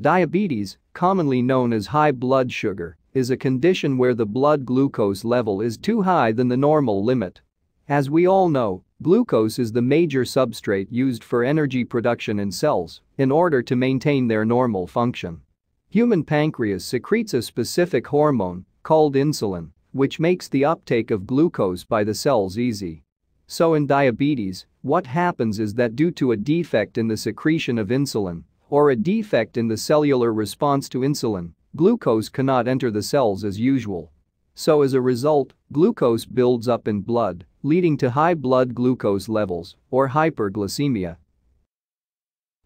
Diabetes, commonly known as high blood sugar, is a condition where the blood glucose level is too high than the normal limit. As we all know, glucose is the major substrate used for energy production in cells in order to maintain their normal function. Human pancreas secretes a specific hormone called insulin, which makes the uptake of glucose by the cells easy. So in diabetes, what happens is that due to a defect in the secretion of insulin, or a defect in the cellular response to insulin, glucose cannot enter the cells as usual. So as a result, glucose builds up in blood, leading to high blood glucose levels, or hyperglycemia.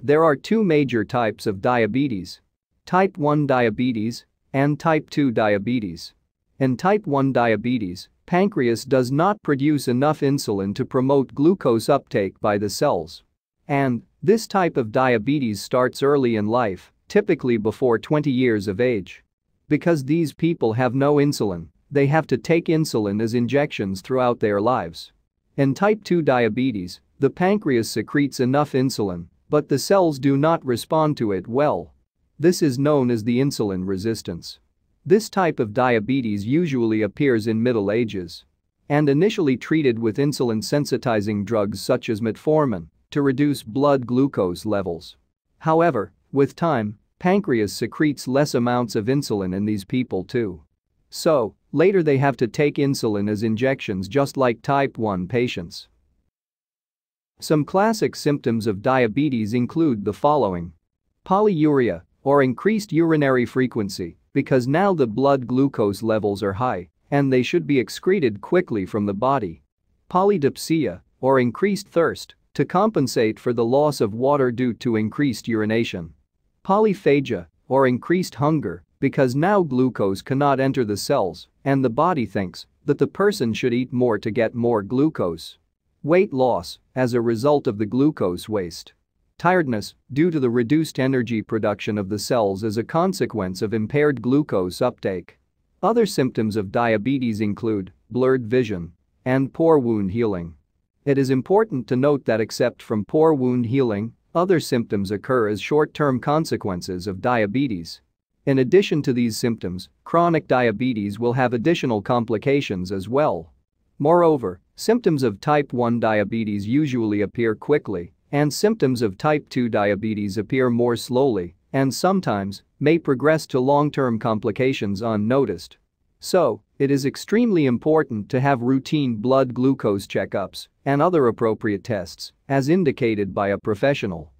There are two major types of diabetes. Type 1 diabetes and type 2 diabetes. In type 1 diabetes, pancreas does not produce enough insulin to promote glucose uptake by the cells. And, this type of diabetes starts early in life, typically before 20 years of age. Because these people have no insulin, they have to take insulin as injections throughout their lives. In type 2 diabetes, the pancreas secretes enough insulin, but the cells do not respond to it well. This is known as the insulin resistance. This type of diabetes usually appears in middle ages and initially treated with insulin sensitizing drugs such as metformin to reduce blood glucose levels. However, with time, pancreas secretes less amounts of insulin in these people too. So, later they have to take insulin as injections just like type 1 patients. Some classic symptoms of diabetes include the following. Polyuria, or increased urinary frequency, because now the blood glucose levels are high and they should be excreted quickly from the body. Polydipsia, or increased thirst, to compensate for the loss of water due to increased urination. Polyphagia, or increased hunger, because now glucose cannot enter the cells and the body thinks that the person should eat more to get more glucose. Weight loss, as a result of the glucose waste. Tiredness, due to the reduced energy production of the cells as a consequence of impaired glucose uptake. Other symptoms of diabetes include blurred vision and poor wound healing. It is important to note that except from poor wound healing, other symptoms occur as short-term consequences of diabetes. In addition to these symptoms, chronic diabetes will have additional complications as well. Moreover, symptoms of type 1 diabetes usually appear quickly, and symptoms of type 2 diabetes appear more slowly and sometimes may progress to long-term complications unnoticed. So, it is extremely important to have routine blood glucose checkups and other appropriate tests, as indicated by a professional.